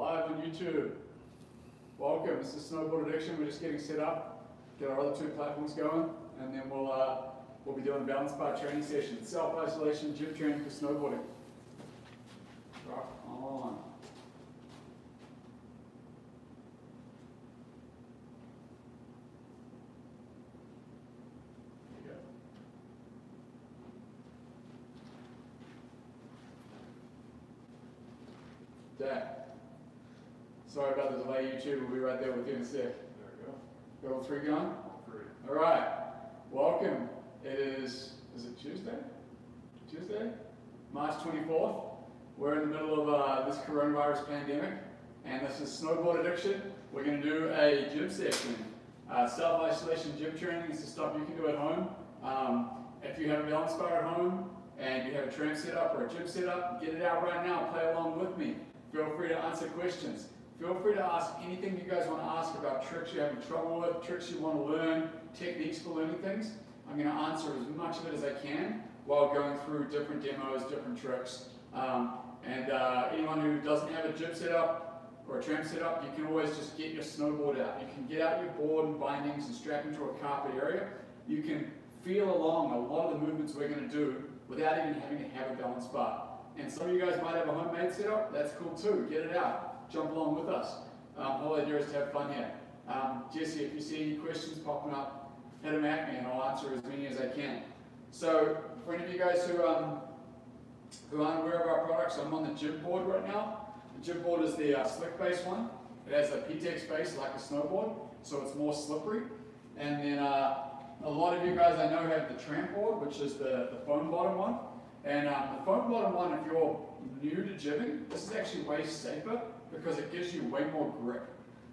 live on YouTube. Welcome, this is Snowboard Addiction. We're just getting set up, get our other two platforms going, and then we'll uh, we'll be doing a balance bar training session, self-isolation, gym training for snowboarding. Rock on. There you go. Dad. Sorry about the delay, YouTube. We'll be right there with you in a sec. There we go. All three? All three. All right. Welcome. It is, is it Tuesday? Tuesday? March 24th. We're in the middle of uh, this coronavirus pandemic, and this is snowboard addiction. We're going to do a jib session. Uh, Self-isolation gym training is the stuff you can do at home. Um, if you have a balance bar at home and you have a tram set up or a jib set up, get it out right now. Play along with me. Feel free to answer questions. Feel free to ask anything you guys want to ask about tricks you're having trouble with, tricks you want to learn, techniques for learning things. I'm going to answer as much of it as I can while going through different demos, different tricks. Um, and uh, anyone who doesn't have a jib set up or a tram set up, you can always just get your snowboard out. You can get out your board and bindings and strap into a carpet area. You can feel along a lot of the movements we're going to do without even having to have a balance bar. And some of you guys might have a homemade setup. That's cool too. Get it out. Jump along with us. Um, whole do is to have fun here. Um, Jesse, if you see any questions popping up, hit them at me and I'll answer as many as I can. So for any of you guys who um, who aren't aware of our products, I'm on the jib board right now. The jib board is the uh, slick base one. It has a PTEX base like a snowboard, so it's more slippery. And then uh, a lot of you guys I know have the tramp board, which is the, the foam bottom one. And um, the foam bottom one, if you're new to jibbing, this is actually way safer because it gives you way more grip.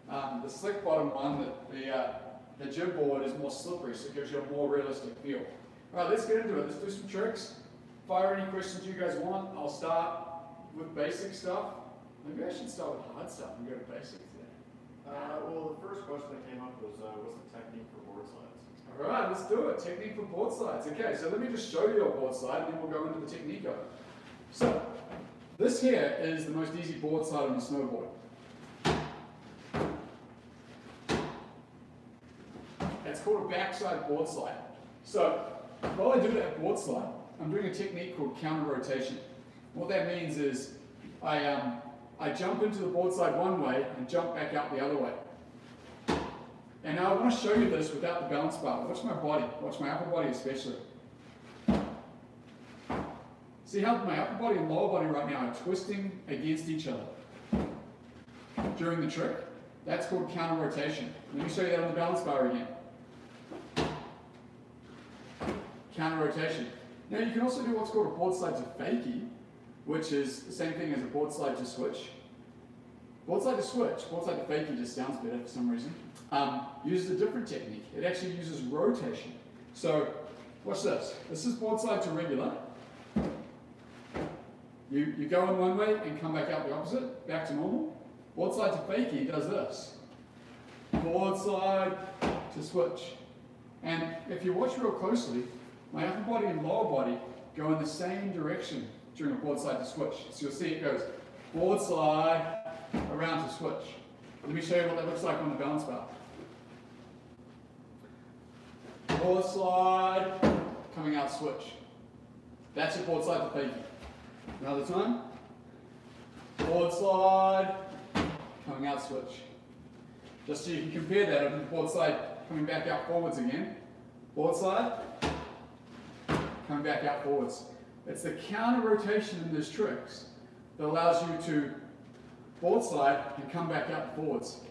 Um, the slick bottom one, the, the, uh, the jib board is more slippery, so it gives you a more realistic feel. All right, let's get into it. Let's do some tricks. Fire any questions you guys want. I'll start with basic stuff. Maybe I should start with hard stuff and go to basics then. Uh, well, the first question that came up was, uh, what's the technique for board slides? All right, let's do it. Technique for board slides. Okay, so let me just show you a board slide and then we'll go into the technique of it. So, this here is the most easy board slide on a snowboard. It's called a backside board slide. So, while I do that board slide, I'm doing a technique called counter rotation. What that means is I, um, I jump into the board slide one way and jump back out the other way. And now I want to show you this without the balance bar. Watch my body, watch my upper body especially. See how my upper body and lower body right now are twisting against each other during the trick? That's called counter rotation. Let me show you that on the balance bar again. Counter rotation. Now you can also do what's called a board slide to fakie, which is the same thing as a board slide to switch. Board slide to switch, board slide to fakie just sounds better for some reason, um, uses a different technique. It actually uses rotation. So watch this. This is board slide to regular. You, you go in one way and come back out the opposite, back to normal. Board slide to fakie does this. Board slide to switch. And if you watch real closely, my upper body and lower body go in the same direction during a board slide to switch. So you'll see it goes board slide around to switch. Let me show you what that looks like on the balance bar. Board slide, coming out switch. That's your board slide to fakie. Another time. Board slide, coming out switch. Just so you can compare that of the board slide coming back out forwards again. Board slide, coming back out forwards. It's the counter rotation in these tricks that allows you to board slide and come back out forwards.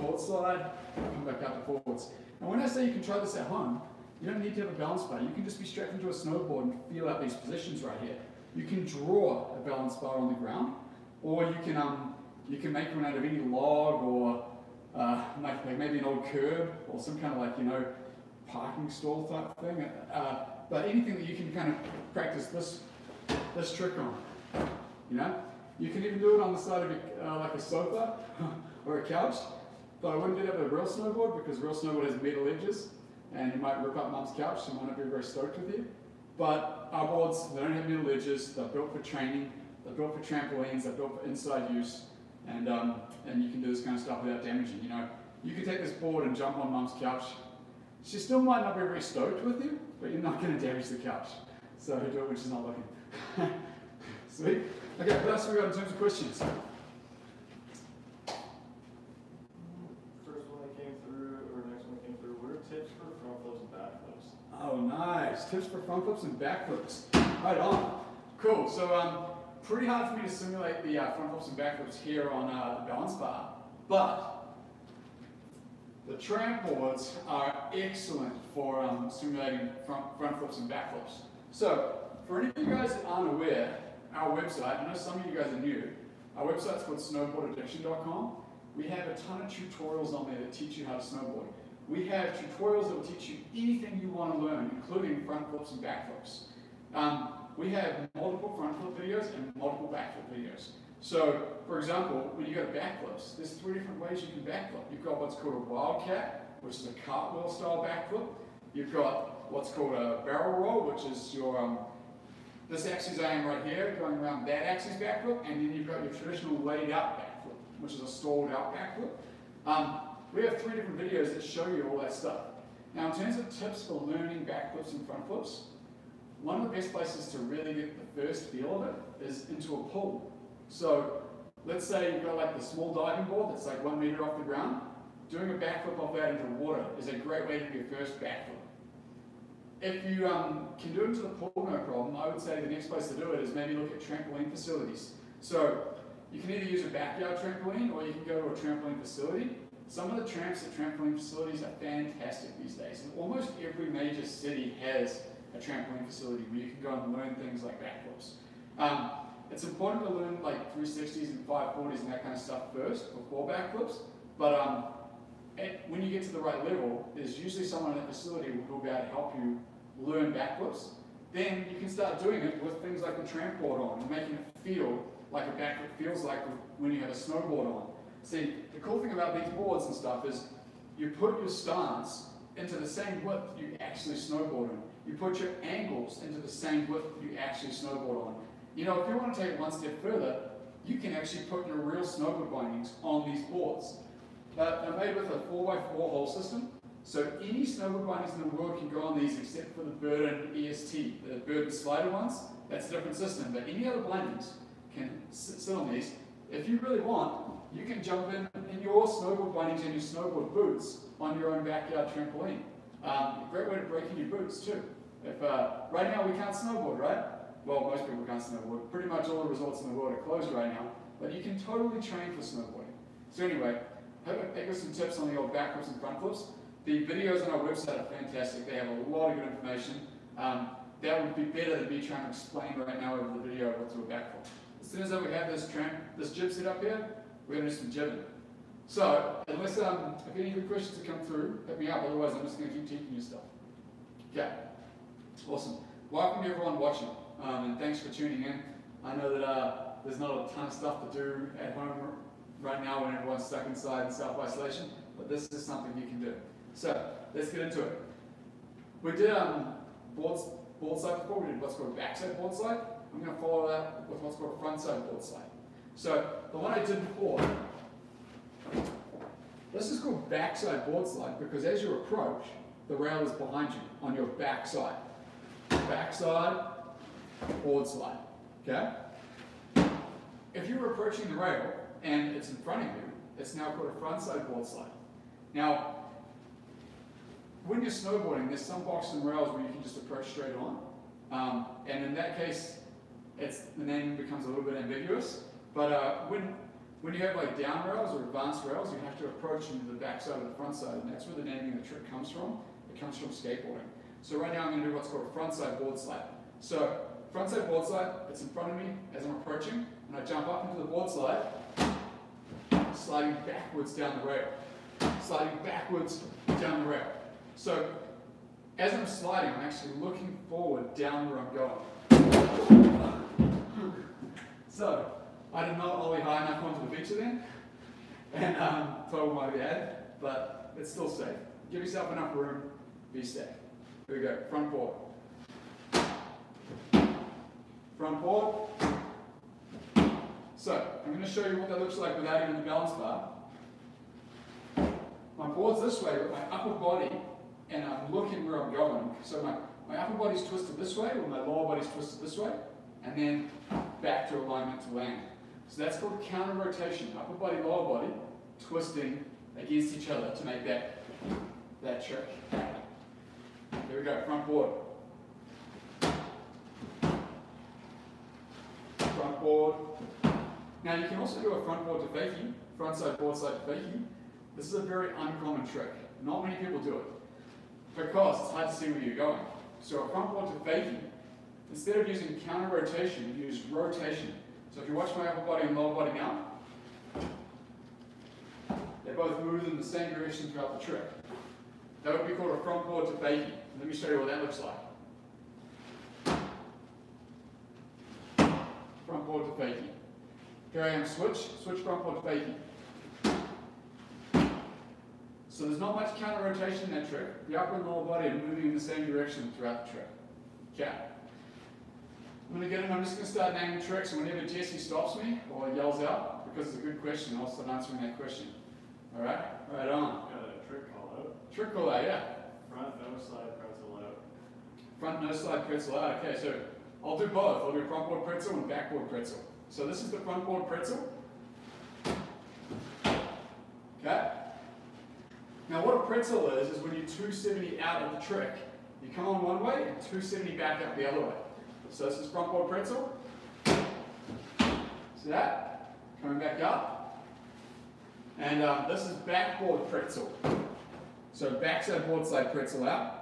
Board slide, come back out to forwards. And when I say you can try this at home, you don't need to have a balance bar. You can just be strapped into a snowboard and feel out these positions right here. You can draw a balance bar on the ground, or you can um, you can make one out of any log or uh, like, maybe an old curb or some kind of like you know parking stall type thing. Uh, but anything that you can kind of practice this this trick on, you know. You can even do it on the side of a, uh, like a sofa or a couch. But I wouldn't do that with a real snowboard because real snowboard has metal edges and you might rip up mom's couch and might not be very stoked with you. But our boards, they don't have metal edges, they're built for training. They're built for trampolines, they're built for inside use, and, um, and you can do this kind of stuff without damaging. You know, you can take this board and jump on mum's couch. She still might not be very stoked with you, but you're not going to damage the couch. So do it when she's not looking. Sweet. Okay, what we got in terms of questions? First one that came through, or next one that came through, what are tips for front flips and back flips? Oh, nice. Tips for front flips and back flips. Right on. Cool. So, um, pretty hard for me to simulate the uh, front flips and back flips here on uh, the balance bar, but the tramp boards are excellent for um, simulating front, front flips and back flips. So, for any of you guys that aren't aware, our website, I know some of you guys are new, our website's called snowboardaddiction.com. We have a ton of tutorials on there that teach you how to snowboard. We have tutorials that will teach you anything you want to learn, including front flips and back flips. Um, we have multiple front flip videos and multiple back flip videos. So, for example, when you go to backflips, there's three different ways you can backflip. You've got what's called a wildcat, which is a cartwheel style backflip. You've got what's called a barrel roll, which is your um, this axis I am right here, going around that axis backflip, and then you've got your traditional laid out backflip, which is a stalled out backflip. Um, we have three different videos that show you all that stuff. Now, in terms of tips for learning backflips and front flips, one of the best places to really get the first feel of it is into a pool. So, let's say you've got like the small diving board that's like one meter off the ground. Doing a backflip off that into water is a great way to do your first backflip. If you um, can do it into the pool, no problem, I would say the next place to do it is maybe look at trampoline facilities. So you can either use a backyard trampoline or you can go to a trampoline facility. Some of the tramps at trampoline facilities are fantastic these days. And almost every major city has a trampoline facility where you can go and learn things like backflips. Um, it's important to learn like 360s and 540s and that kind of stuff first before backflips. But um, when you get to the right level, there's usually someone in the facility who will be able to help you learn backflips, then you can start doing it with things like the tramp board on and making it feel like a backflip feels like when you have a snowboard on. See, the cool thing about these boards and stuff is you put your stance into the same width you actually snowboard on. You put your angles into the same width you actually snowboard on. You know, if you want to take it one step further, you can actually put your real snowboard bindings on these boards. But they're made with a 4x4 hole system, so any snowboard bindings in the world can go on these except for the Burton EST, the Burton slider ones. That's a different system. But any other bindings can sit on these. If you really want, you can jump in in your snowboard bindings and your snowboard boots on your own backyard trampoline. Um, great way to break in your boots too. If uh, right now we can't snowboard, right? Well, most people can't snowboard. Pretty much all the resorts in the world are closed right now. But you can totally train for snowboarding. So anyway, I up some tips on the old backflips and front flips. The videos on our website are fantastic. They have a lot of good information. Um, that would be better than me trying to explain right now over the video what to a backflip. As soon as we have this tram, this jib set up here, we're going to do some jibbing. So, unless um, if any good questions to come through, hit me up. Otherwise, I'm just going to keep teaching you stuff. Yeah. Awesome. Welcome to everyone watching, um, and thanks for tuning in. I know that uh, there's not a ton of stuff to do at home right now when everyone's stuck inside in self-isolation, but this is something you can do. So let's get into it. We did um, board, board slide before, we did what's called backside board slide. I'm going to follow that with what's called a frontside board slide. So the one I did before, this is called backside board slide because as you approach, the rail is behind you on your backside. Backside board slide. Okay? If you're approaching the rail and it's in front of you, it's now called a frontside board slide. Now, when you're snowboarding, there's some boxes and rails where you can just approach straight on. Um, and in that case, it's, the name becomes a little bit ambiguous. But uh, when, when you have like down rails or advanced rails, you have to approach into the back side or the front side, and that's where the naming of the trick comes from. It comes from skateboarding. So right now I'm going to do what's called a frontside board slide. So frontside board slide, it's in front of me as I'm approaching, and I jump up into the board slide, sliding backwards down the rail. Sliding backwards down the rail. So as I'm sliding, I'm actually looking forward down where I'm going. so I did not ollie high enough onto the beach then, and um, told my dad, but it's still safe. Give yourself enough room, be safe. Here we go, front board. Front board, So, I'm going to show you what that looks like without even the balance bar. My board's this way but my upper body, and I'm looking where I'm going. So my, my upper body's twisted this way, or my lower body's twisted this way, and then back to alignment to land. So that's called counter rotation. Upper body, lower body, twisting against each other to make that, that trick. Here we go, front board. Front board. Now you can also do a front board to fakie, front side board side to fakie. This is a very uncommon trick. Not many people do it. Because it's hard to see where you're going. So a front board to fakie, instead of using counter rotation, use rotation. So if you watch my upper body and lower body now, they both move in the same direction throughout the trick. That would be called a front board to fakie. Let me show you what that looks like. Front board to fakie. Here I am, switch, switch front board to fakie. So there's not much counter rotation in that trick. The upper and lower body are moving in the same direction throughout the trick. Okay. I'm going to get in, I'm just going to start naming tricks, and whenever Jesse stops me or yells out, because it's a good question, I'll start answering that question. Alright? Right on. Got a trick call out. Trick call out, yeah. Front, no side, pretzel out. Front no slide pretzel out. Okay, so I'll do both. I'll do front board pretzel and backboard pretzel. So this is the front board pretzel. Okay? Now what a pretzel is, is when you're 270 out of the trick. You come on one way and 270 back up the other way. So this is front board pretzel. See that? Coming back up. And um, this is backboard pretzel. So backside board side pretzel out.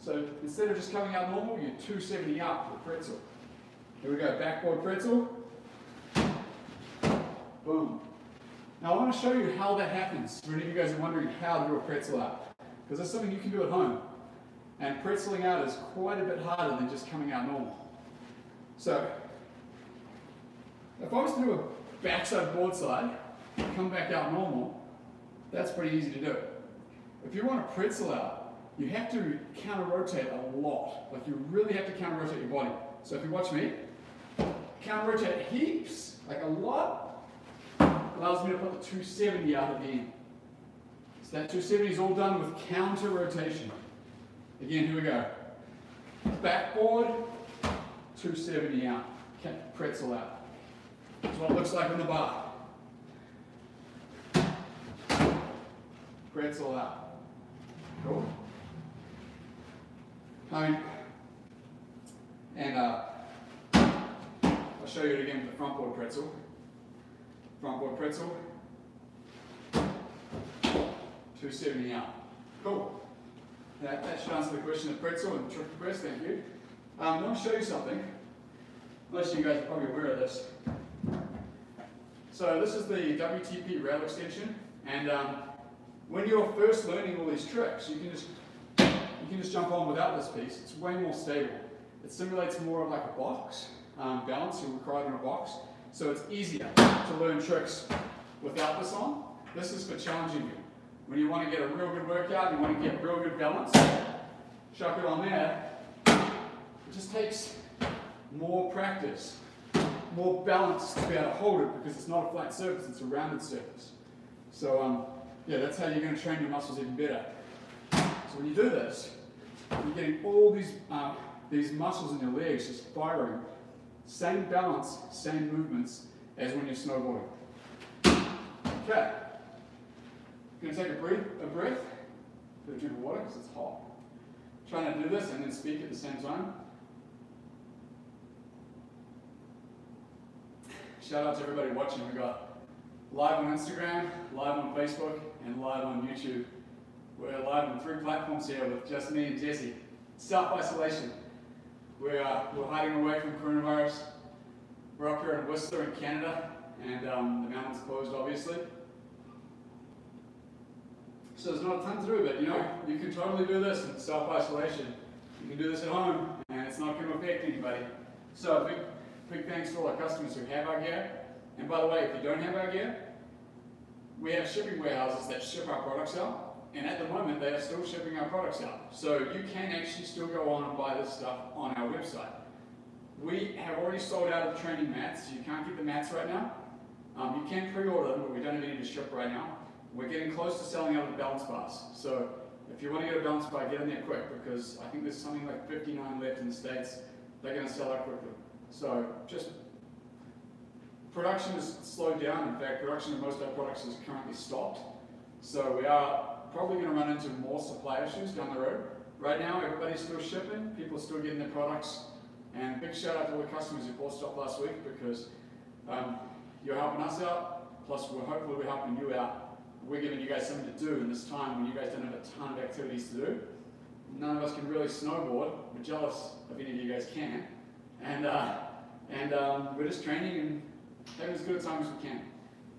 So instead of just coming out normal, you're 270 up for pretzel. Here we go, backboard pretzel. Boom. Now I want to show you how that happens. For any of you guys are wondering how to do a pretzel out. Because that's something you can do at home. And pretzeling out is quite a bit harder than just coming out normal. So, if I was to do a backside board side, come back out normal, that's pretty easy to do. If you want to pretzel out, you have to counter rotate a lot. Like you really have to counter rotate your body. So if you watch me, counter rotate heaps, like a lot, allows me to put the 270 out at the end. So that 270 is all done with counter rotation. Again, here we go. Backboard, 270 out, pretzel out. That's what it looks like on the bar. Pretzel out. Cool. I mean, and uh, I'll show you it again with the front board pretzel. Front board pretzel. 270 out. Cool. That, that should answer the question of pretzel and trick press, thank you. Um, I want to show you something. Most of you guys are probably aware of this. So this is the WTP rail extension, and um, when you're first learning all these tricks, you can just you can just jump on without this piece. It's way more stable. It simulates more of like a box um, balance you're required in a box, so it's easier to learn tricks without this on. This is for challenging you. When you want to get a real good workout, you want to get real good balance, chuck it on there. It just takes more practice, more balance to be able to hold it because it's not a flat surface, it's a rounded surface. So um, yeah, that's how you're going to train your muscles even better. So when you do this, you're getting all these, uh, these muscles in your legs just firing. Same balance, same movements as when you're snowboarding. Okay. Gonna take a breath, a breath, get a drink of water because it's hot. Trying to do this and then speak at the same time. Shout out to everybody watching. We got live on Instagram, live on Facebook, and live on YouTube. We're live on three platforms here with just me and Jesse. Self-isolation. We're, uh, we're hiding away from coronavirus. We're up here in Whistler in Canada, and um, the mountain's closed, obviously. So there's not a ton to do, but you know, you can totally do this in self-isolation. You can do this at home, and it's not going to affect anybody. So big, big thanks to all our customers who have our gear. And by the way, if you don't have our gear, we have shipping warehouses that ship our products out. And at the moment, they are still shipping our products out. So you can actually still go on and buy this stuff on our website. we have already sold out of training mats. You can't get the mats right now. Um, you can pre-order them, but we don't have any to ship right now. We're getting close to selling out of the balance bars. So if you want to get a balance bar, get in there quick because I think there's something like 59 left in the States. They're going to sell out quickly. So just production is slowed down. In fact, production of most of our products is currently stopped. So we are probably going to run into more supply issues down the road. Right now, everybody's still shipping. People are still getting their products. And big shout out to all the customers who bought stuff last week because um, you're helping us out. Plus, we're hopefully we're helping you out. We're giving you guys something to do in this time when you guys don't have a ton of activities to do. None of us can really snowboard. We're jealous of any of you guys can. And, uh, and um, we're just training and having as good a time as we can.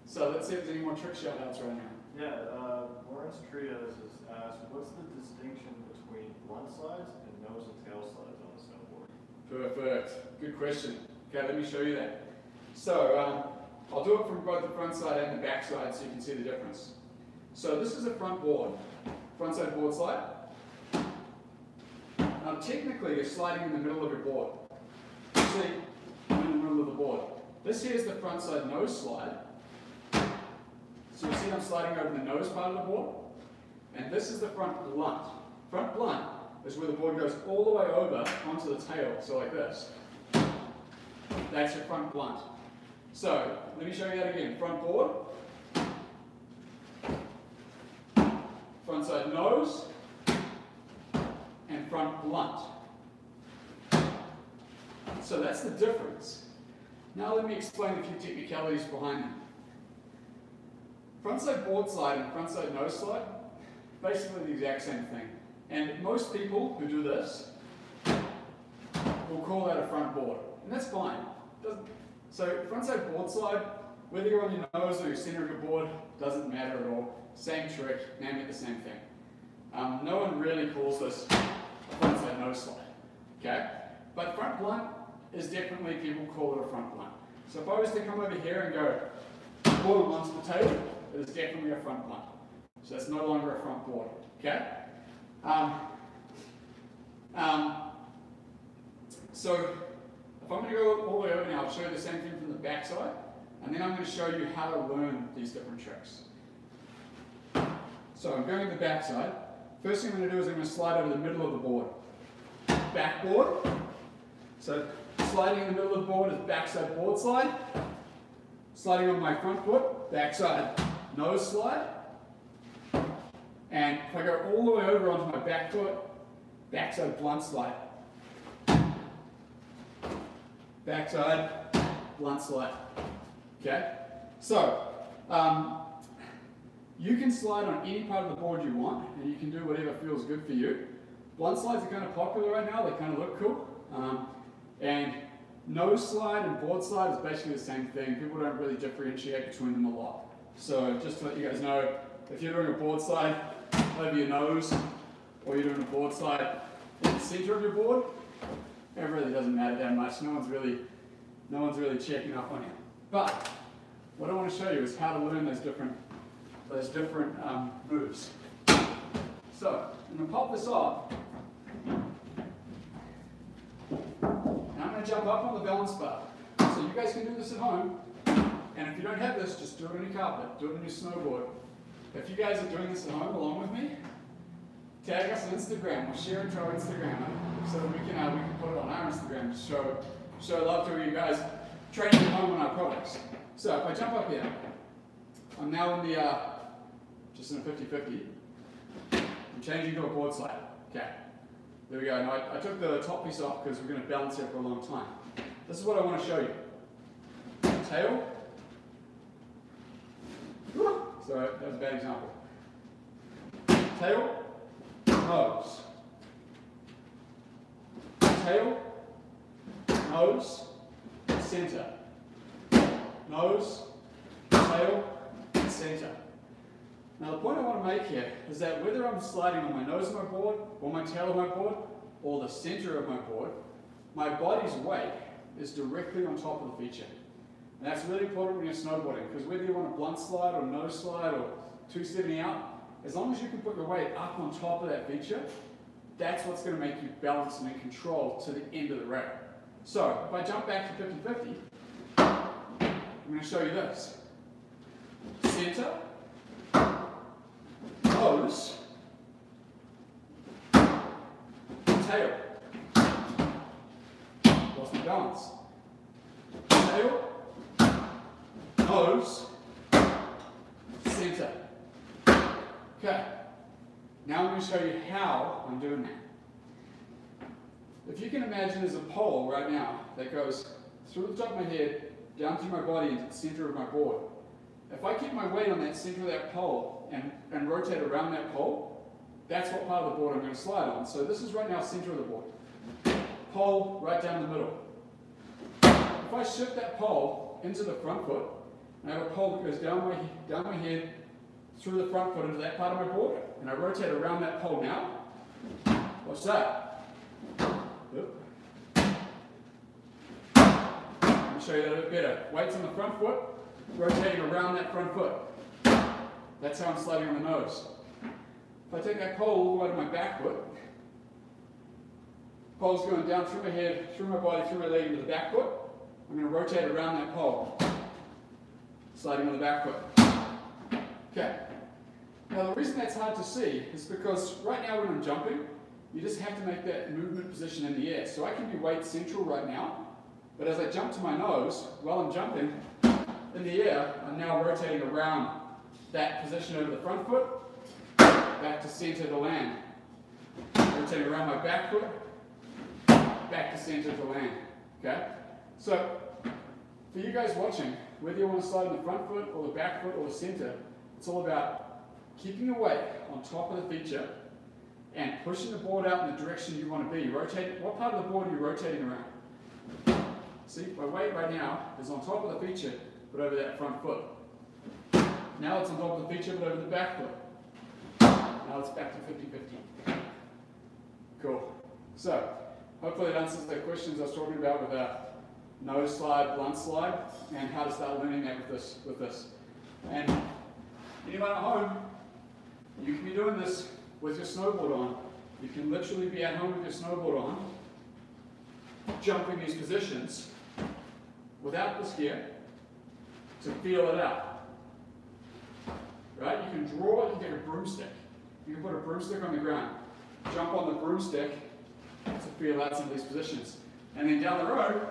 So let's see if there's any more trick shout outs right now. Yeah, uh, Lawrence Trios has asked, what's the distinction between blunt slides and nose and tail slides on a snowboard? Perfect. Good question. Okay, let me show you that. So um, I'll do it from both the front side and the back side so you can see the difference. So this is a front board, front side board slide. Now technically you're sliding in the middle of your board. See, I'm in the middle of the board. This here is the front side nose slide. So you see I'm sliding over the nose part of the board. And this is the front blunt. Front blunt is where the board goes all the way over onto the tail, so like this. That's your front blunt. So, let me show you that again. Front board, front side nose, and front blunt. So that's the difference. Now let me explain a few technicalities behind them. Front side board slide and front side nose slide, basically the exact same thing. And most people who do this will call that a front board. And that's fine. So front side board slide, whether you're on your nose or your center of your board, doesn't matter at all. Same trick, name it the same thing. Um, no one really calls this a front side nose slide. Okay? But front blunt is definitely, people call it a front blunt. So if I was to come over here and go board onto the table, it is definitely a front blunt. So that's no longer a front board. Okay? Um, um, so if I'm going to go all the way over now, I'll show you the same thing from the back side, and then I'm going to show you how to learn these different tricks. So I'm going to the back side. First thing I'm going to do is I'm going to slide over the middle of the board. Backboard. So sliding in the middle of the board is backside board slide. Sliding on my front foot, backside nose slide. And if I go all the way over onto my back foot, backside blunt slide. Backside blunt slide. Okay? So, um, you can slide on any part of the board you want, and you can do whatever feels good for you. Blunt slides are kind of popular right now, they kind of look cool. Um, and nose slide and board slide is basically the same thing. People don't really differentiate between them a lot. So just to let you guys know, if you're doing a board slide over your nose, or you're doing a board slide in the center of your board, it really doesn't matter that much. No one's really, no one's really checking up on you. But what I want to show you is how to learn those different, those different um, moves. So I'm going to pop this off. And I'm going to jump up on the balance bar. So you guys can do this at home. And if you don't have this, just do it on your carpet, do it on your snowboard. If you guys are doing this at home along with me, tag us on Instagram or share it to our Instagram so that we can uh, we can put it on our Instagram to show show love to you guys training at home on our products. So if I jump up here, I'm now in the uh, just in a 50-50. I'm changing to a board slide. Okay. There we go. Now I, I took the top piece off because we're going to balance here for a long time. This is what I want to show you. Tail, so that's a bad example. Tail, nose. Tail, nose, center. Nose, tail, center. Now the point I want to make here is that whether I'm sliding on my nose of my board, or my tail of my board, or the center of my board, my body's weight is directly on top of the feature. And that's really important when you're snowboarding, because whether you want a blunt slide or nose slide or 270 out, as long as you can put your weight up on top of that feature, that's what's going to make you balance and in control to the end of the rail. So if I jump back to 50-50, I'm going to show you this. Center, nose, tail. Lost my balance. Tail, nose, center. Okay. Now I'm going to show you how I'm doing that. If you can imagine there's a pole right now that goes through the top of my head, down through my body into the center of my board. If I keep my weight on that center of that pole and, and rotate around that pole, that's what part of the board I'm going to slide on. So this is right now center of the board. Pole right down the middle. If I shift that pole into the front foot, and I have a pole that goes down my, down my head, through the front foot into that part of my board, and I rotate around that pole now, what's that? Let me show you that a bit better. Weights on the front foot, rotating around that front foot. That's how I'm sliding on the nose. If I take that pole all the way to my back foot, pole's going down through my head, through my body, through my leg into the back foot. I'm going to rotate around that pole, sliding on the back foot. Okay. Now the reason that's hard to see is because right now when I'm jumping, you just have to make that movement position in the air. So I can be weight central right now, but as I jump to my nose, while I'm jumping, in the air, I'm now rotating around that position over the front foot, back to center to land. Rotating around my back foot, back to center to land. Okay? So, for you guys watching, whether you want to slide in the front foot or the back foot or the center, it's all about keeping your weight on top of the feature and pushing the board out in the direction you want to be. Rotate, what part of the board are you rotating around? See, my weight right now is on top of the feature, but over that front foot. Now it's on top of the feature, but over the back foot. Now it's back to 50-50. Cool. So, hopefully that answers the questions I was talking about with a nose slide, blunt slide, and how to start learning that with this. With this. And anyone at home, you can be doing this with your snowboard on. You can literally be at home with your snowboard on, jumping these positions without this gear to feel it out. Right? You can draw, you can take a broomstick. You can put a broomstick on the ground, jump on the broomstick to feel out some of these positions. And then down the road,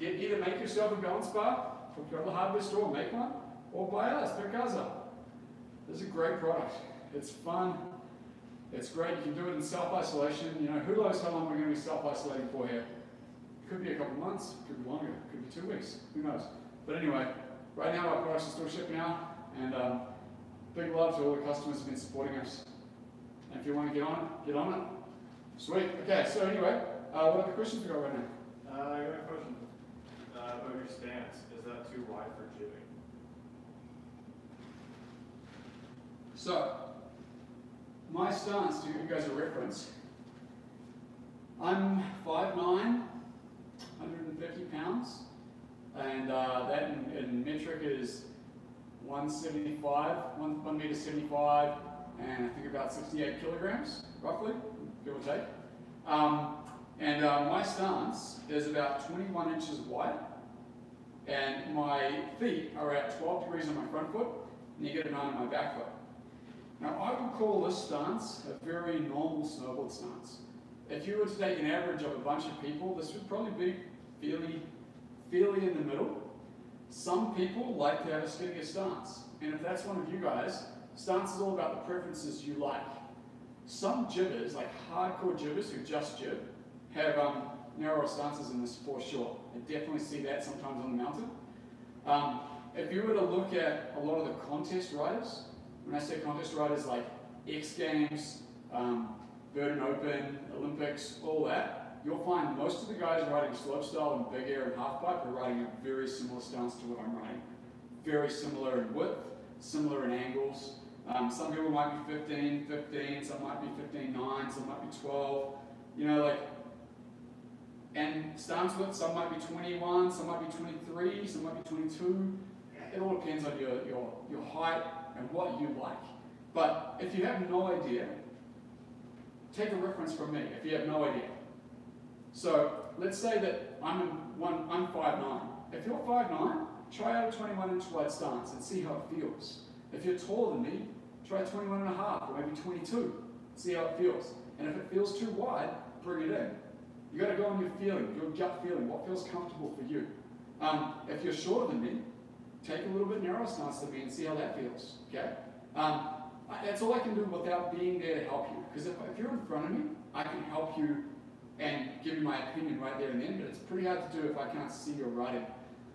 get either make yourself a balance bar, or go to the hardware store, make one, or buy us, pick ours up. This is a great product. It's fun. It's great. You can do it in self-isolation. You know, who knows how long we're going to be self-isolating for here? It could be a couple months, it could be longer, it could be two weeks, who knows. But anyway, right now our products are still shipping out, and um, big love to all the customers who've been supporting us. And if you want to get on it, get on it. Sweet. Okay, so anyway, uh, what other questions we got right now? Uh, I got a question uh, about your stance. Is that too wide for jibbing? So, my stance, to give you guys a reference, I'm 5'9", 150 pounds, and uh, that in, in, metric is 175, 1, 1 meter 75, and I think about 68 kilograms, roughly, give or take. Um, and uh, my stance is about 21 inches wide, and my feet are at 12 degrees on my front foot, a 9 on my back foot. Now, I would call this stance a very normal snowboard stance. If you were to take an average of a bunch of people, this would probably be fairly, fairly in the middle. Some people like to have a skinnier stance. And if that's one of you guys, stance is all about the preferences you like. Some jibbers, like hardcore jibbers who just jib, have um, narrower stances in this for sure. I definitely see that sometimes on the mountain. Um, if you were to look at a lot of the contest riders, when I say contest riders like X Games, um, Burton Open, Olympics, all that, you'll find most of the guys riding slopestyle and big air and halfpipe are riding a very similar stance to what I'm riding. Very similar in width, similar in angles. Um, some people might be 15, 15, some might be 15, 9, some might be 12. You know, like, and stance width, some might be 21, some might be 23, some might be 22. It all depends on your, your, your height and what you like. But if you have no idea, take a reference from me if you have no idea. So let's say that I'm one, I'm five nine. If you're five nine, try out a 21 inch wide stance and see how it feels. If you're taller than me, try 21 and a half or maybe 22. See how it feels. And if it feels too wide, bring it in. You got to go on your feeling, your gut feeling, what feels comfortable for you. Um, if you're shorter than me, take a little bit narrower stance than me and see how that feels. Okay? Um, that's all I can do without being there to help you. Because if, if you're in front of me, I can help you and give you my opinion right there and then, but it's pretty hard to do if I can't see your writing.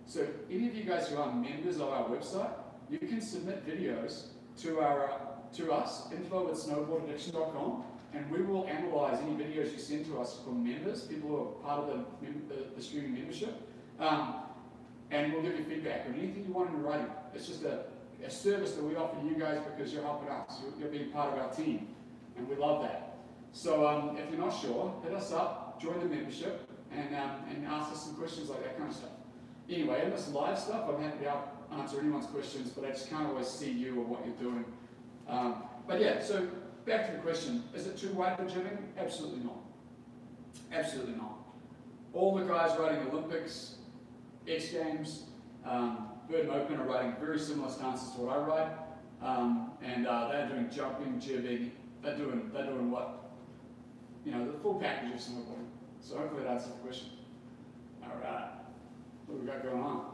So any of you guys who are members of our website, you can submit videos to our uh, to us, info at snowboardaddiction.com, and we will analyze any videos you send to us from members, people who are part of the, the, the streaming membership, um, and we'll give you feedback on anything you want in writing. It's just a, a service that we offer you guys because you're helping us. You're, you're being part of our team, and we love that. So um, if you're not sure, hit us up, join the membership, and, um, and ask us some questions like that kind of stuff. Anyway, in this live stuff, I'm happy to answer anyone's questions, but I just can't always see you or what you're doing. Um, but yeah, so back to the question: Is it too wide for jibbing? Absolutely not. Absolutely not. All the guys riding Olympics, X Games, um, Burton Open are riding very similar stances to what I ride, um, and uh, they're doing jumping, jibbing. They're doing they're doing what you know the full package of snowboarding. So hopefully that answers the question. All right, what do we got going on?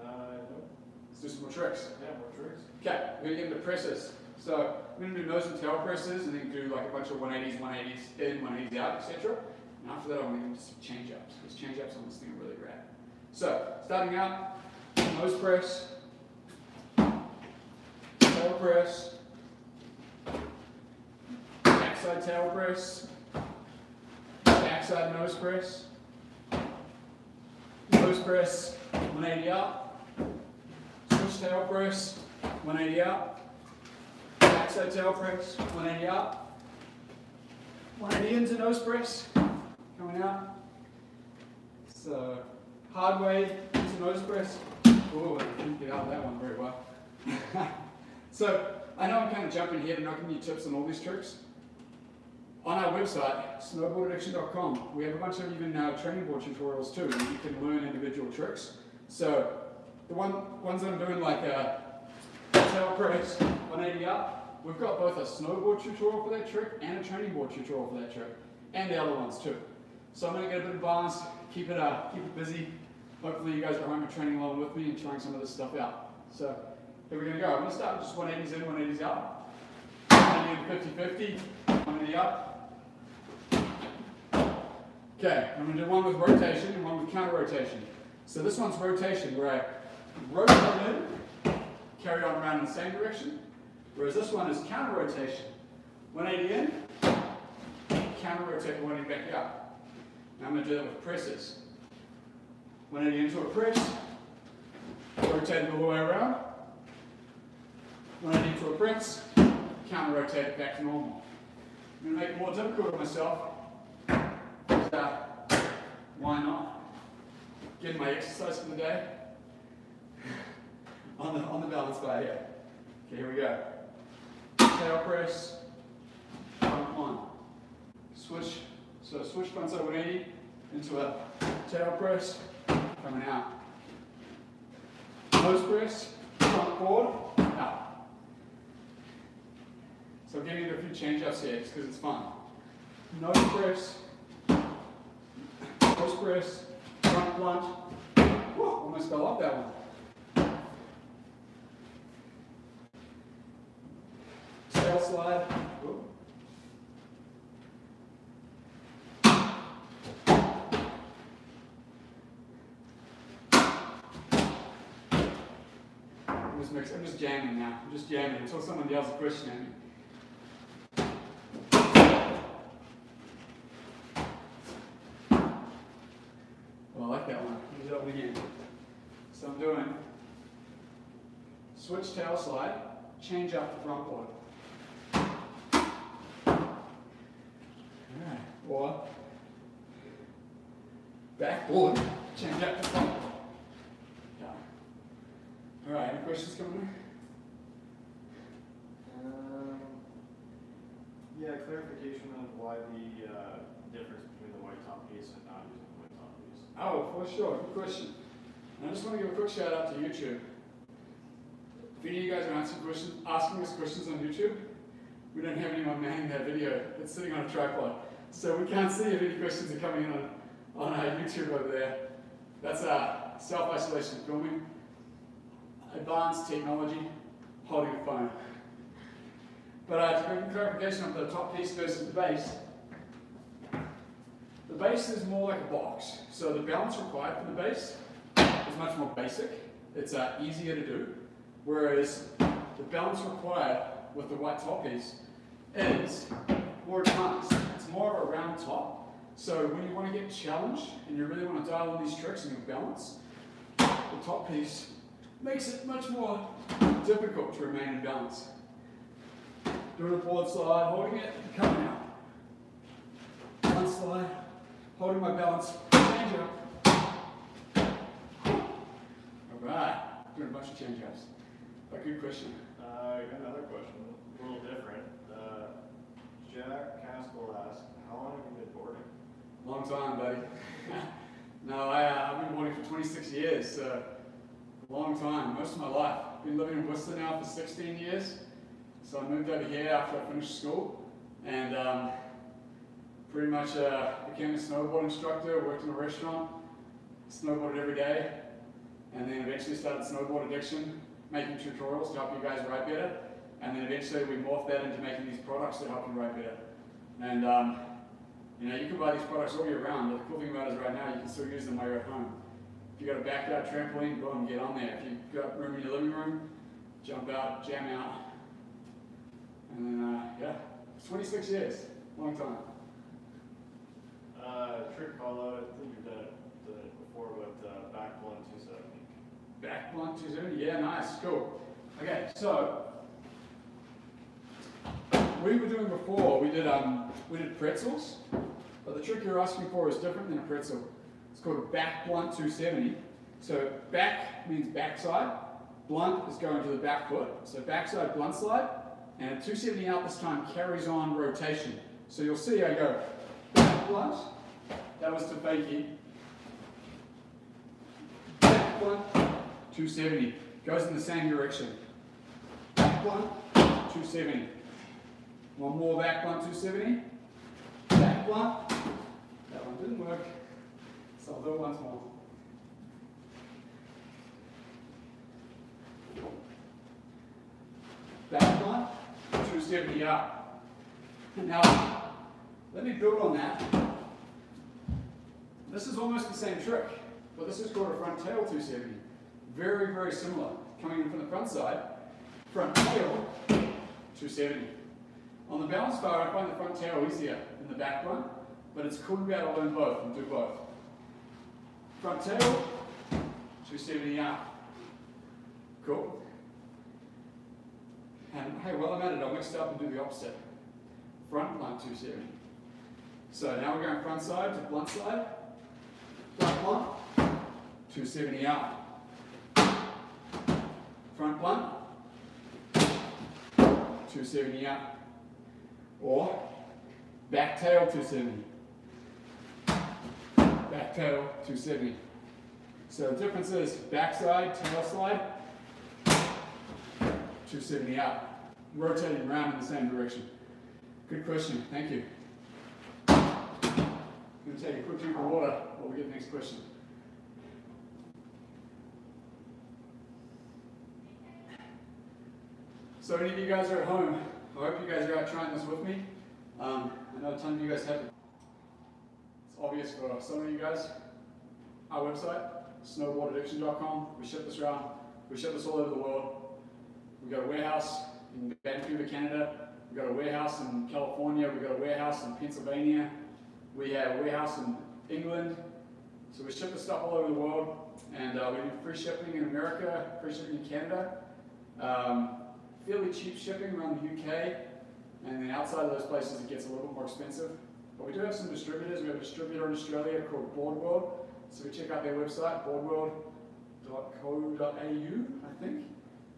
Uh, nope. Let's do some more tricks. Yeah, more tricks. Okay, we're gonna get into presses. So we're gonna do nose and tail presses, and then do like a bunch of 180s, 180s in, 180s out, etc. And after that, I'm gonna do some change ups because change ups on this thing are really rad. So starting out, nose press, tail press, backside tail press, backside nose press, nose press, 180 up, switch tail press, 180 up, backside tail press, 180 up, 180 into nose press, coming out. So, hard way into nose press. Oh, I didn't get out that one very well. so, I know I'm kind of jumping here, but not giving you tips on all these tricks. On our website, snowboardaddiction.com, we have a bunch of even uh, training board tutorials too, you can learn individual tricks. So, the one ones that I'm doing like uh, tail press, 180 up, we've got both a snowboard tutorial for that trick and a training board tutorial for that trick, and the other ones too. So I'm to get a bit advanced, keep it uh, keep it busy. Hopefully you guys are home and training along with me and trying some of this stuff out. So here we're going to go. I'm going to start with just 180s in, 180s out. 180 in 50-50, 180 up. Okay, I'm going to do one with rotation and one with counter rotation. So this one's rotation where I rotate in, carry on around in the same direction, whereas this one is counter rotation. 180 in, counter rotate 180 back out. Now I'm going to do that with presses. 180 into a press, rotate it all the way around. 180 into a press, counter rotate it back to normal. I'm going to make it more difficult for myself. Why not? Getting my exercise for the day on the on the balance bar here. Okay, here we go. Tail press, front one. Switch, so switch front side 180 into a tail press, coming out. Nose press, front forward, out. So I'm giving it a few change ups here just because it's fun. Nose press, nose press, front lunge. Whew, almost fell off that one. Tail slide. Whoop. Mix, I'm just jamming now. I'm just jamming until someone yells a question at me. Well, I like that one. Use that one again. So I'm doing switch tail slide, change up the front board. Alright. Or backboard, change up the front board. Yeah. Alright, any questions coming in? Um, yeah, clarification on why the uh, difference between the white top piece and not using the white top Oh, for sure, good question. And I just want to give a quick shout out to YouTube. If any of you guys are asking questions, asking us questions on YouTube, we don't have anyone manning that video. It's sitting on a tripod. So we can't see if any questions are coming in on, on our YouTube over there. That's uh, self-isolation filming, advanced technology, holding a phone. But uh, to give clarification on the top piece versus the base, the base is more like a box. So the balance required for the base is much more basic. It's uh, easier to do. Whereas the balance required with the white top piece is more advanced. It's more of a round top. So when you want to get challenged and you really want to dial in these tricks and your balance, the top piece makes it much more difficult to remain in balance. Doing a board slide, holding it, coming out. One slide, holding my balance, change up. Alright, doing a bunch of change ups. But good question. Uh, I got another question, a little different. Uh, Jack Caskell asked, how long have you been boarding? Long time, buddy. no, I, uh, I've been boarding for 26 years, so a long time, most of my life. Been living in Whistler now for 16 years. So I moved over here after I finished school and um, pretty much uh, became a snowboard instructor, worked in a restaurant, snowboarded every day, and then eventually started snowboard addiction, making tutorials to help you guys ride better. And then eventually we morphed that into making these products to help you ride better. And um, you know, you can buy these products all year round, the cool thing about it is right now you can still use them while you're at home. If you got a backyard trampoline, boom, get on there. If you've got room in your living room, jump out, jam out. And then, uh, yeah, it's 26 years, long time. Uh, trick call I think you've done it, done it before, but, uh, back one, two seventy. Back blunt 270, yeah, nice, cool. Okay, so we were doing before, we did um, we did pretzels, but the trick you're asking for is different than a pretzel. It's called a back blunt 270. So back means backside, blunt is going to the back foot. So backside blunt slide, and 270 out this time carries on rotation. So you'll see I go back blunt, that was to fakie, back blunt, 270. Goes in the same direction. Back blunt, 270. One more back blunt, 270. Back one. That one didn't work. So I'll do it once more. Back one, 270 up. Now, let me build on that. This is almost the same trick, but this is called a front tail 270. Very, very similar. Coming in from the front side, front tail, 270. On the balance bar, I find the front tail easier than the back one, but it's cool to be able to learn both and do both. Front tail, 270 out. Cool. And hey, while I'm at it, I'll mix it up and do the opposite. Front blunt 270. So now we're going front side to blunt side. Front blunt, 270 out. Front blunt, 270 out. Or back tail 270. Back tail 270. So the difference is backside, tail slide, 270 out. Rotating around in the same direction. Good question, thank you. Going to take a quick drink of water while we get the next question. So any of you guys are at home, I hope you guys are out trying this with me. Um, I know a ton of you guys have. It's obvious for some of you guys. Our website, snowboardaddiction.com. We ship this around. We ship this all over the world. We've got a warehouse in Vancouver, Canada. We've got a warehouse in California. We've got a warehouse in Pennsylvania. We have a warehouse in England. So we ship the stuff all over the world. And uh, we do free shipping in America, free shipping in Canada. Um, fairly cheap shipping around the UK, and then outside of those places it gets a little bit more expensive. But we do have some distributors. We have a distributor in Australia called Boardworld, so we check out their website, boardworld.co.au, I think.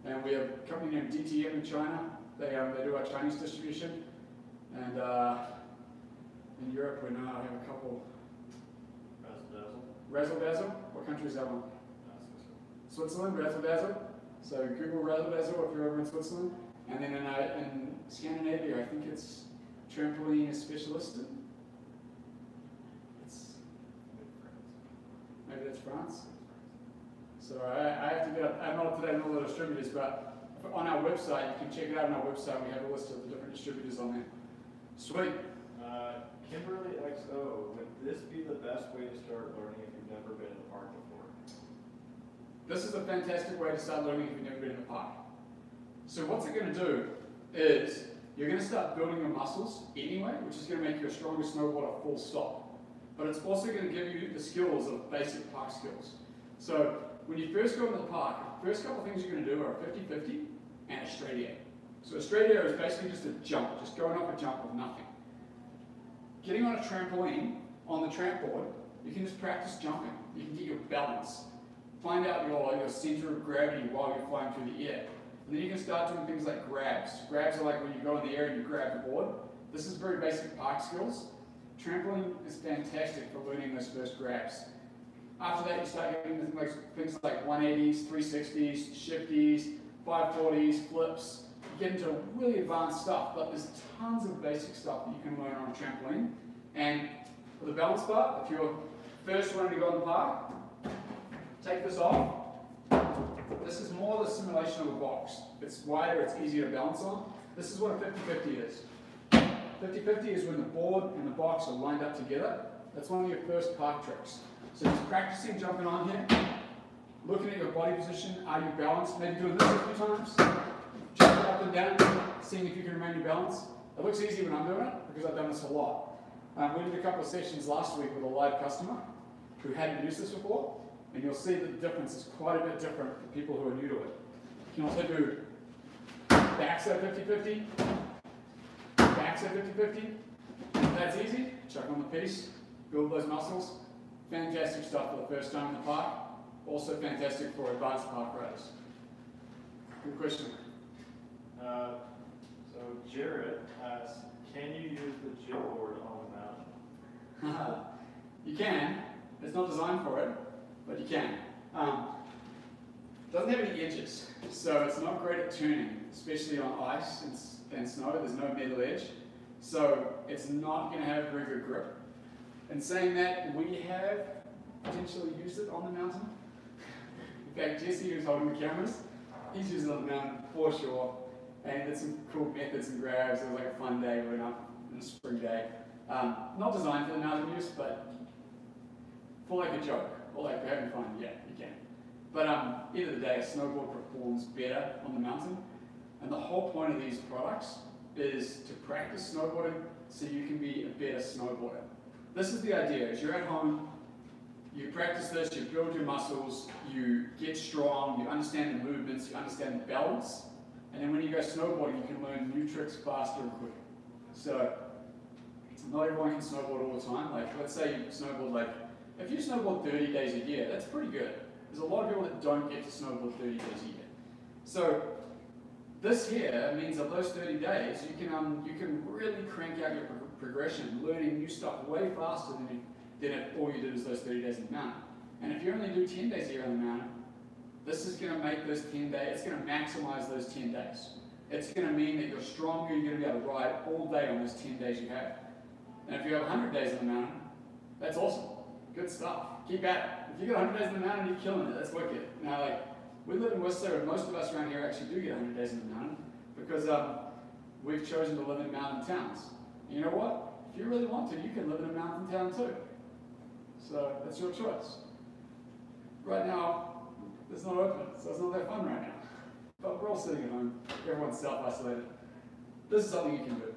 And we have a company named DTM in China. They, um, they do our Chinese distribution. And uh, in Europe we now have a couple, Razzle dazzle. What country is that one? Uh, Switzerland. Switzerland, Razzle Dazzle. So Google Razzle Dazzle if you're over in Switzerland. And then in, uh, in Scandinavia, I think it's Trampoline Specialisten. It's, maybe that's France. So I, I have to get up, I'm not up to date on all the distributors, but on our website, you can check it out on our website, we have a list of the different distributors on there. Sweet. Kimberly XO, would this be the best way to start learning if you've never been in the park before? This is a fantastic way to start learning if you've never been in the park. So what's it going to do is you're going to start building your muscles anyway, which is going to make you a stronger snowboarder full stop. But it's also going to give you the skills of basic park skills. So when you first go into the park, the first couple of things you're going to do are a 50-50 and a straight air. So a straight air is basically just a jump, just going off a jump with nothing. Getting on a trampoline, on the tramp board, you can just practice jumping. You can get your balance. Find out your, your center of gravity while you're flying through the air. And then you can start doing things like grabs. Grabs are like when you go in the air and you grab the board. This is very basic park skills. Trampoline is fantastic for learning those first grabs. After that, you start getting things like, things like 180s, 360s, shifties, 540s, flips. Get into really advanced stuff, but there's tons of basic stuff that you can learn on a trampoline. And for the balance part, if you're first one to go in the park, take this off. This is more the simulation of a box. It's wider, it's easier to balance on. This is what a 50-50 is. 50-50 is when the board and the box are lined up together. That's one of your first park tricks. So just practicing jumping on here, looking at your body position, are you balanced? Maybe doing this a few times. And down, seeing if you can remain your balance. It looks easy when I'm doing it because I've done this a lot. Um, we did a couple of sessions last week with a live customer who hadn't used this before, and you'll see that the difference is quite a bit different for people who are new to it. You can also do backside 50-50, backside 50-50. If that's easy, chuck on the piece, build those muscles. Fantastic stuff for the first time in the park. Also fantastic for advanced park riders. Good question. Uh, so Jared asks, can you use the jib board on the mountain? you can. It's not designed for it, but you can. Um, doesn't have any edges, so it's not great at turning, especially on ice and, and snow. There's no metal edge, so it's not going to have very good grip. And saying that, we have potentially used it on the mountain. In fact, Jesse, who's holding the cameras, he's used it on the mountain for sure. And did some cool methods and grabs. It was like a fun day. Went up on a spring day. Um, not designed for the mountain use, but for like a joke or like for having fun, yeah, you can. But um, end of the day, a snowboard performs better on the mountain. And the whole point of these products is to practice snowboarding so you can be a better snowboarder. This is the idea, is you're at home, you practice this, you build your muscles, you get strong, you understand the movements, you understand the balance, and then when you go snowboarding, you can learn new tricks faster and quicker. So, not everyone can snowboard all the time. Like, let's say you snowboard like, if you snowboard 30 days a year, that's pretty good. There's a lot of people that don't get to snowboard 30 days a year. So, this here means that those 30 days, you can, um, you can really crank out your pro progression, learning new stuff way faster than, you, than if all you did was those 30 days in the mountain. And if you only do 10 days a year on the mountain, this is going to make those 10 days, it's going to maximize those 10 days. It's going to mean that you're stronger, you're going to be able to ride all day on those 10 days you have. And if you have 100 days on the mountain, that's awesome. Good stuff. Keep at it. If you got 100 days in the mountain, you're killing it. That's wicked. Now, like, we live in Whistler, and most of us around here actually do get 100 days in the mountain because um, we've chosen to live in mountain towns. You know what? If you really want to, you can live in a mountain town too. So that's your choice. Right now, it's not open, so it's not that fun right now. But we're all sitting at home. Everyone's self-isolated. This is something you can do.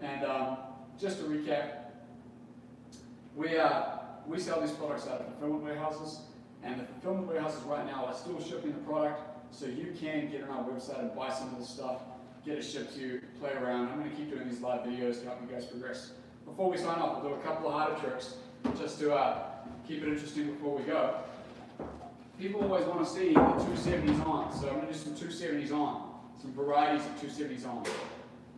And um, just to recap, we, uh, we sell these products out of fulfillment warehouses, and the fulfillment warehouses right now are still shipping the product, so you can get on our website and buy some of the stuff, get it shipped to you, play around. I'm going to keep doing these live videos to help you guys progress. Before we sign off, we'll do a couple of harder tricks, just to uh, keep it interesting before we go. People always want to see the 270s on, so I'm going to do some 270s on, some varieties of 270s on.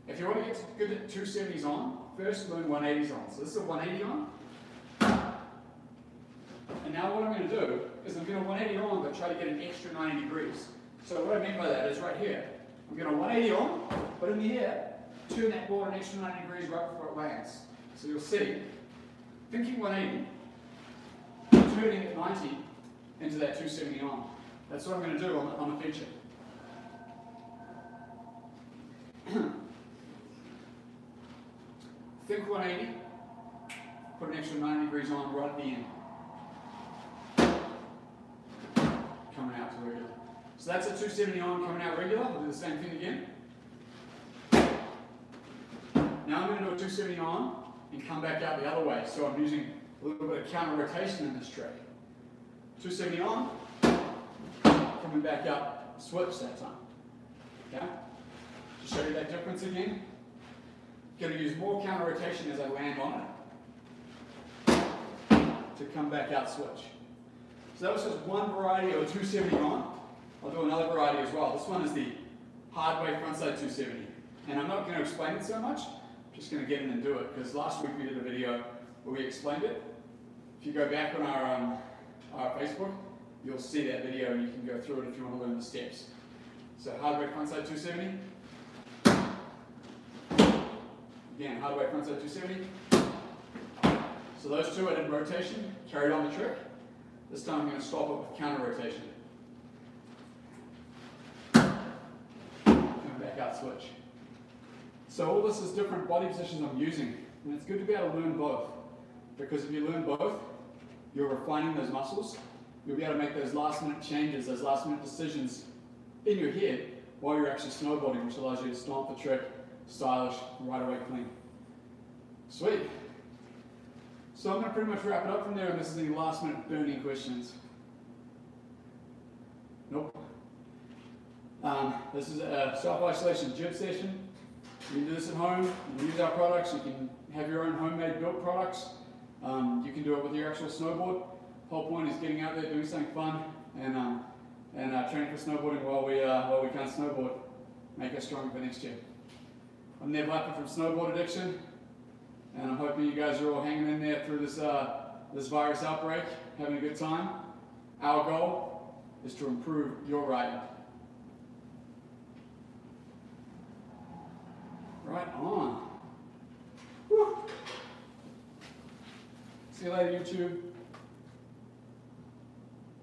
If you want to get good at 270s on, first learn 180s on. So this is a 180 on. And now what I'm going to do is I'm going to 180 on, but try to get an extra 90 degrees. So what I mean by that is right here. I'm going to 180 on, but in the air, turn that board an extra 90 degrees right before it lands. So you'll see, thinking 180, turning at 90 into that 270 on. That's what I'm going to do on the, on the feature. Think 180, put an extra 90 degrees on right at the end. Coming out to regular. So that's a 270 on coming out regular. I'll do the same thing again. Now I'm going to do a 270 on and come back out the other way. So I'm using a little bit of counter rotation in this trick. 270 on, coming back up, switch that time. Okay? To show you that difference again, going to use more counter rotation as I land on it to come back out switch. So that was just one variety of a 270 on. I'll do another variety as well. This one is the hard way frontside 270. And I'm not going to explain it so much, I'm just going to get in and do it because last week we did a video where we explained it. If you go back on our, um, our Facebook, you'll see that video and you can go through it if you want to learn the steps. So hard way frontside 270. Again, hard way frontside 270. So those two I did rotation, carried on the trick. This time I'm going to stop it with counter rotation. Coming back out switch. So all this is different body positions I'm using. And it's good to be able to learn both. Because if you learn both, you're refining those muscles. You'll be able to make those last minute changes, those last minute decisions in your head while you're actually snowboarding, which allows you to stomp the trick, stylish, right away clean. Sweet. So I'm going to pretty much wrap it up from there, and this is the last minute burning questions. Nope. Um, this is a self-isolation jib session. You can do this at home. You can use our products. You can have your own homemade built products. Um, you can do it with your actual snowboard. Whole point is getting out there, doing something fun, and um, and uh, training for snowboarding while we uh, while we can't snowboard. Make us stronger for next year. I'm Nev Lapwood from Snowboard Addiction, and I'm hoping you guys are all hanging in there through this uh, this virus outbreak, having a good time. Our goal is to improve your riding. Right on. Whew. See you later, YouTube.